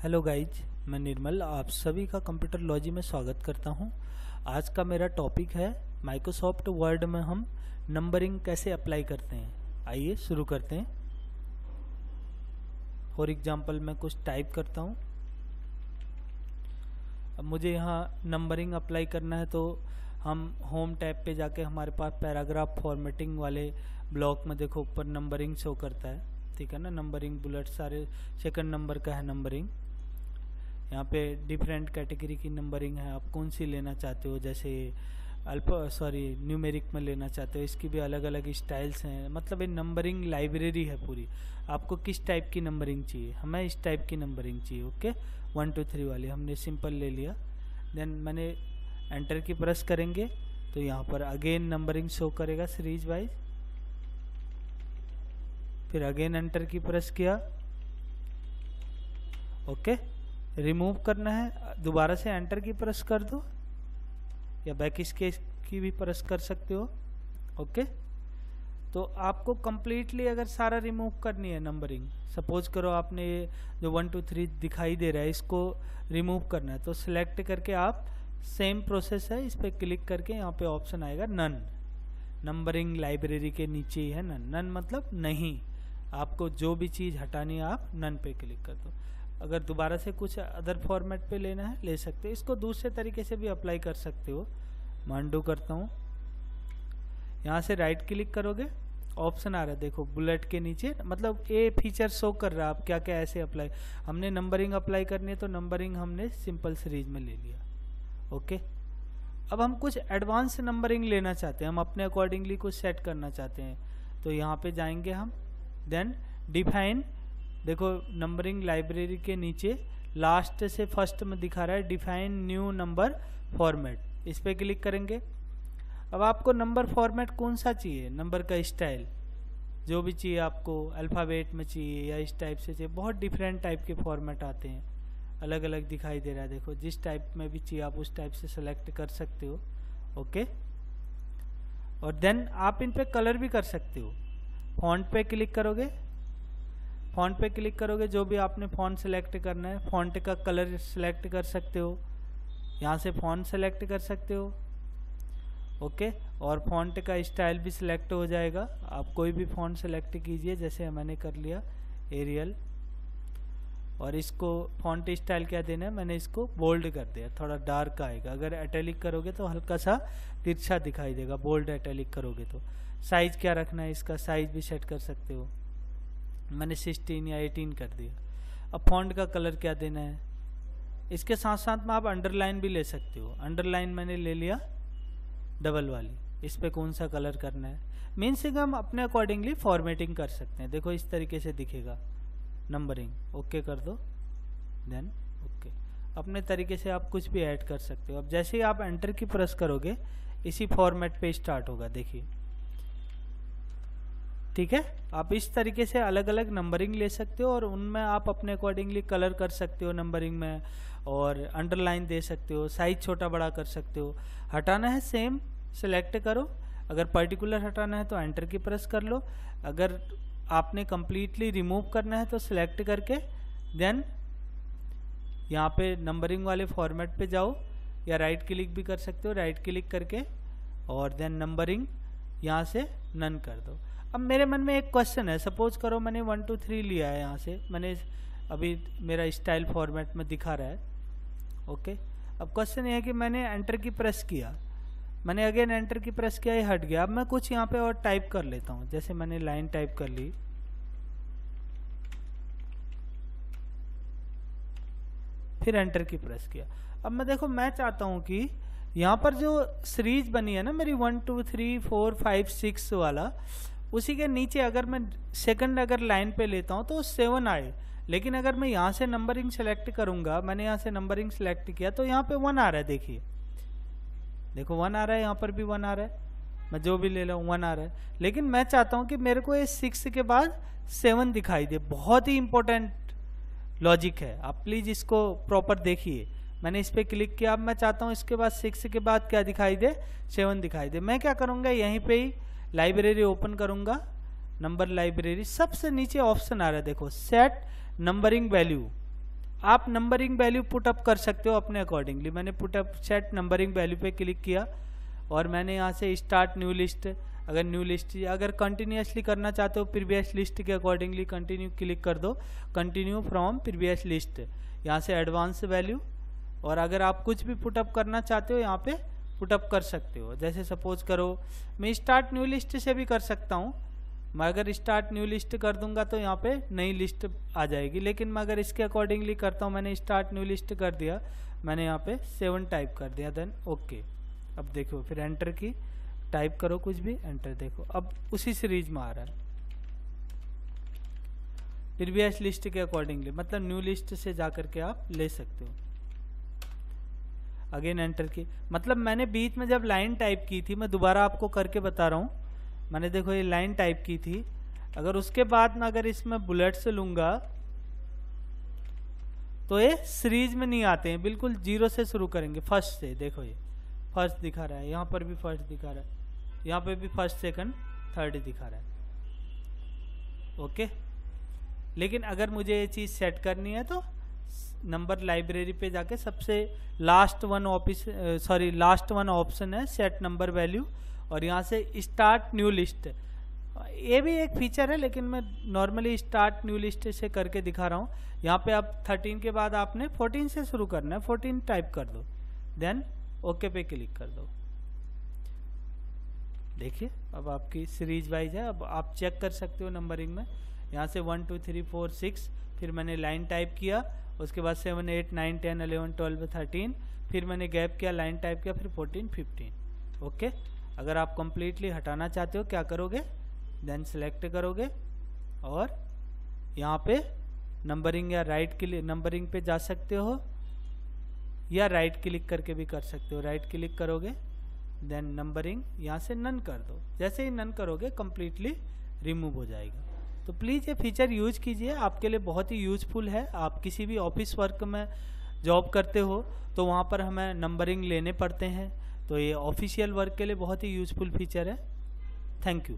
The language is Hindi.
हेलो गाइज़, मैं निर्मल, आप सभी का कंप्यूटर लॉजी में स्वागत करता हूँ। आज का मेरा टॉपिक है, माइक्रोसॉफ्ट वर्ड में हम नंबरिंग कैसे अप्लाई करते हैं। आइए शुरू करते हैं। फॉर एग्जांपल मैं कुछ टाइप करता हूँ। अब मुझे यहाँ नंबरिंग अप्लाई करना है तो हम होम टैब पे जाके हमारे पास पैराग्राफ फॉर्मेटिंग वाले ब्लॉक में देखो, ऊपर नंबरिंग शो करता है। ठीक है ना? नंबरिंग बुलेट, सारे सेकंड नंबर का है नंबरिंग। यहाँ पे डिफरेंट कैटेगरी की नंबरिंग है। आप कौन सी लेना चाहते हो? जैसे अल्प सॉरी न्यूमेरिक में लेना चाहते हो। इसकी भी अलग अलग स्टाइल्स हैं। मतलब ये नंबरिंग लाइब्रेरी है पूरी। आपको किस टाइप की नंबरिंग चाहिए? हमें इस टाइप की नंबरिंग चाहिए ओके वन टू थ्री वाली। हमने सिंपल ले लिया। देन मैंने एंटर की प्रेस करेंगे। तो यहाँ पर अगेन नंबरिंग शो करेगा सीरीज़ वाइज फिर अगेन एंटर की प्रेस किया। ओके रिमूव करना है, दोबारा से एंटर की प्रेस कर दो, या बैक स्केच की भी प्रेस कर सकते हो ओके तो आपको कंप्लीटली अगर सारा रिमूव करनी है नंबरिंग सपोज़ करो आपने ये जो वन टू थ्री दिखाई दे रहा है, इसको रिमूव करना है तो सिलेक्ट करके आप सेम प्रोसेस है, इस पर क्लिक करके यहाँ पे ऑप्शन आएगा नन नंबरिंग लाइब्रेरी के नीचे ही है नन नन मतलब नहीं. आपको जो भी चीज़ हटानी है, आप नन पे क्लिक कर दो। अगर दोबारा से कुछ अदर फॉर्मेट पे लेना है, ले सकते हो। इसको दूसरे तरीके से भी अप्लाई कर सकते हो। मांडू करता हूँ। यहाँ से राइट क्लिक करोगे ऑप्शन आ रहा है। देखो बुलेट के नीचे मतलब ये फीचर शो कर रहा है। आप क्या क्या ऐसे अप्लाई हमने नंबरिंग अप्लाई करनी है तो नंबरिंग हमने सिंपल सीरीज़ में ले लिया। ओके अब हम कुछ एडवांस नंबरिंग लेना चाहते हैं। हम अपने अकॉर्डिंगली कुछ सेट करना चाहते हैं। तो यहाँ पे जाएँगे हम। देन डिफाइन देखो नंबरिंग लाइब्रेरी के नीचे लास्ट से फ़र्स्ट में दिखा रहा है डिफाइन न्यू नंबर फॉर्मेट इस पर क्लिक करेंगे। अब आपको नंबर फॉर्मेट कौन सा चाहिए? नंबर का स्टाइल जो भी चाहिए आपको अल्फ़ाबेट में चाहिए या इस टाइप से चाहिए, बहुत डिफरेंट टाइप के फॉर्मेट आते हैं। अलग अलग दिखाई दे रहा है, देखो, जिस टाइप में भी चाहिए आप उस टाइप से सेलेक्ट कर सकते हो ओके और देन आप इन पर कलर भी कर सकते हो। फॉन्ट पे क्लिक करोगे फॉन्ट पे क्लिक करोगे, जो भी आपने फॉन्ट सेलेक्ट करना है फॉन्ट का कलर सेलेक्ट कर सकते हो। यहाँ से फॉन्ट सेलेक्ट कर सकते हो। ओके और फॉन्ट का स्टाइल भी सिलेक्ट हो जाएगा। आप कोई भी फॉन्ट सेलेक्ट कीजिए, जैसे मैंने कर लिया एरियल और इसको फॉन्ट स्टाइल क्या देना है? मैंने इसको बोल्ड कर दिया। थोड़ा डार्क आएगा। अगर एटेलिक करोगे तो हल्का सा तिरछा दिखाई देगा। बोल्ड एटेलिक करोगे तो। साइज़ क्या रखना है? इसका साइज़ भी सेट कर सकते हो। मैंने 16 या 18 कर दिया। अब फॉन्ट का कलर क्या देना है? इसके साथ साथ में आप अंडरलाइन भी ले सकते हो। अंडरलाइन मैंने ले लिया डबल वाली। इस पर कौन सा कलर करना है? मीन्स हम अपने अकॉर्डिंगली फॉर्मेटिंग कर सकते हैं। देखो इस तरीके से दिखेगा। नंबरिंग ओके कर दो। देन ओके अपने तरीके से आप कुछ भी ऐड कर सकते हो। अब जैसे ही आप एंटर की प्रेस करोगे, इसी फॉर्मेट पे स्टार्ट होगा। देखिए। ठीक है? आप इस तरीके से अलग अलग नंबरिंग ले सकते हो और उनमें आप अपने अकॉर्डिंगली कलर कर सकते हो नंबरिंग में और अंडरलाइन दे सकते हो साइज़ छोटा बड़ा कर सकते हो। हटाना है सेम सेलेक्ट करो। अगर पर्टिकुलर हटाना है तो एंटर की प्रेस कर लो। अगर आपने कंप्लीटली रिमूव करना है तो सिलेक्ट करके देन यहाँ पे नंबरिंग वाले फॉर्मेट पे जाओ या राइट क्लिक भी कर सकते हो। राइट क्लिक करके और देन नंबरिंग यहाँ से नन कर दो। अब मेरे मन में एक क्वेश्चन है। सपोज़ करो मैंने वन टू थ्री लिया है यहाँ से। मैंने अभी मेरा स्टाइल फॉर्मेट में दिखा रहा है। ओके अब क्वेश्चन ये है कि मैंने एंटर की प्रेस किया। मैंने अगेन एंटर की प्रेस किया, ये हट गया। अब मैं कुछ यहाँ पे और टाइप कर लेता हूँ। जैसे मैंने लाइन टाइप कर ली। फिर एंटर की प्रेस किया। अब मैं देखो, मैं चाहता हूँ कि यहाँ पर जो सीरीज़ बनी है ना, मेरी one two three four five six वाला उसी के नीचे अगर मैं सेकंड अगर लाइन पे लेता हूँ तो सेवन आए। लेकिन अगर मैं यहाँ से नंबरिंग सेलेक्ट करूँगा, मैंने यहाँ से नंबरिंग सेलेक्ट किया तो यहाँ पे वन आ रहा है, देखिए। देखो वन आ रहा है, यहाँ पर भी वन आ रहा है। मैं जो भी ले हूँ वन आ रहा है। लेकिन मैं चाहता हूँ कि मेरे को ये सिक्स के बाद सेवन दिखाई दे। बहुत ही इंपॉर्टेंट लॉजिक है। आप प्लीज़ इसको प्रॉपर देखिए। मैंने इस पर क्लिक किया। अब मैं चाहता हूँ इसके बाद सिक्स के बाद क्या दिखाई दे? सेवन दिखाई दे। मैं क्या करूँगा? यहीं पर ही लाइब्रेरी ओपन करूँगा, नंबर लाइब्रेरी, सबसे नीचे ऑप्शन आ रहा है, देखो सेट नंबरिंग वैल्यू आप नंबरिंग वैल्यू पुट अप कर सकते हो अपने अकॉर्डिंगली मैंने put up set numbering value पे क्लिक किया और मैंने यहाँ से स्टार्ट न्यू लिस्ट अगर न्यू लिस्ट अगर कंटिन्यूसली करना चाहते हो प्रीवियस लिस्ट के अकॉर्डिंगली कंटिन्यू क्लिक कर दो। कंटिन्यू फ्रॉम प्रीवियस लिस्ट यहाँ से एडवांस वैल्यू और अगर आप कुछ भी पुटअप करना चाहते हो, यहाँ पे पुटअप कर सकते हो। जैसे सपोज़ करो, मैं स्टार्ट न्यू लिस्ट से भी कर सकता हूँ। मैं अगर स्टार्ट न्यू लिस्ट कर दूँगा तो यहाँ पे नई लिस्ट आ जाएगी। लेकिन मैं अगर इसके अकॉर्डिंगली करता हूँ, मैंने स्टार्ट न्यू लिस्ट कर दिया, मैंने यहाँ पे सेवन टाइप कर दिया देन ओके अब देखो, फिर एंटर की टाइप करो कुछ भी एंटर देखो। अब उसी सीरीज़ में आ रहा है। फिर भी प्रीवियस लिस्ट के अकॉर्डिंगली मतलब न्यू लिस्ट से जाकर के आप ले सकते हो। अगेन एंटर की। मतलब मैंने बीच में जब लाइन टाइप की थी, मैं दोबारा आपको करके बता रहा हूँ। मैंने देखो ये लाइन टाइप की थी। अगर उसके बाद में अगर इसमें बुलेट से लूँगा तो ये सीरीज़ में नहीं आते हैं। बिल्कुल ज़ीरो से शुरू करेंगे। फ़र्स्ट से, देखो ये। फ़र्स्ट दिखा रहा है। यहाँ पर भी फ़र्स्ट दिखा रहा है। यहाँ पर भी फ़र्स्ट सेकंड थर्ड दिखा रहा है। ओके लेकिन अगर मुझे ये चीज़ सेट करनी है तो नंबर लाइब्रेरी पे जाके सबसे last one office sorry last one option है सेट नंबर वैल्यू और यहाँ से स्टार्ट न्यू लिस्ट ये भी एक फीचर है, लेकिन मैं नॉर्मली स्टार्ट न्यू लिस्ट से करके दिखा रहा हूँ। यहाँ पे आप 13 के बाद आपने 14 से शुरू करना है 14 टाइप कर दो। देन ओके पे क्लिक कर दो। देखिए, अब आपकी सीरीज़ वाइज है, अब आप चेक कर सकते हो नंबरिंग में। यहाँ से one two three four six फिर मैंने लाइन टाइप किया। उसके बाद seven, eight, nine, ten eleven twelve, thirteen, फिर मैंने गैप किया, लाइन टाइप किया, फिर फोर्टीन, फिफ्टीन। ओके? अगर आप कंप्लीटली हटाना चाहते हो, क्या करोगे? देन सेलेक्ट करोगे और यहाँ पे नंबरिंग या राइट क्लिक नंबरिंग पे जा सकते हो या राइट क्लिक करके भी कर सकते हो। राइट क्लिक करोगे देन नंबरिंग यहाँ से नन कर दो। जैसे ही नन करोगे कंप्लीटली रिमूव हो जाएगा। तो प्लीज़ ये फीचर यूज़ कीजिए, आपके लिए बहुत ही यूजफुल है। आप किसी भी ऑफ़िस वर्क में जॉब करते हो तो वहाँ पर हमें नंबरिंग लेने पड़ते हैं। तो ये ऑफिशियल वर्क के लिए बहुत ही यूजफुल फीचर है। Thank you